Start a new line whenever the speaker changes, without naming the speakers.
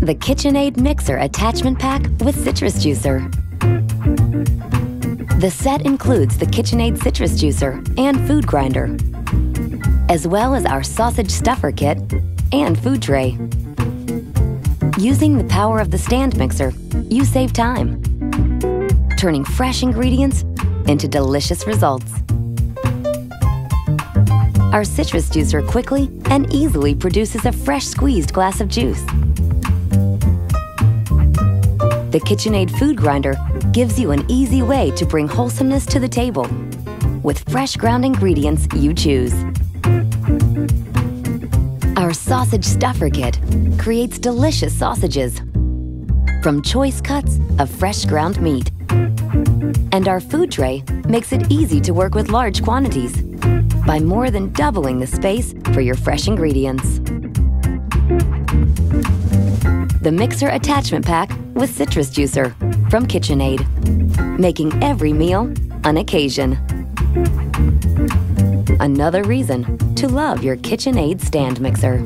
the KitchenAid Mixer Attachment Pack with Citrus Juicer. The set includes the KitchenAid Citrus Juicer and Food Grinder, as well as our Sausage Stuffer Kit and Food Tray. Using the power of the stand mixer, you save time, turning fresh ingredients into delicious results. Our citrus juicer quickly and easily produces a fresh squeezed glass of juice. The KitchenAid Food Grinder gives you an easy way to bring wholesomeness to the table with fresh ground ingredients you choose. Our Sausage Stuffer Kit creates delicious sausages from choice cuts of fresh ground meat. And our food tray makes it easy to work with large quantities by more than doubling the space for your fresh ingredients. The Mixer Attachment Pack with Citrus Juicer from KitchenAid, making every meal an occasion. Another reason to love your KitchenAid stand mixer.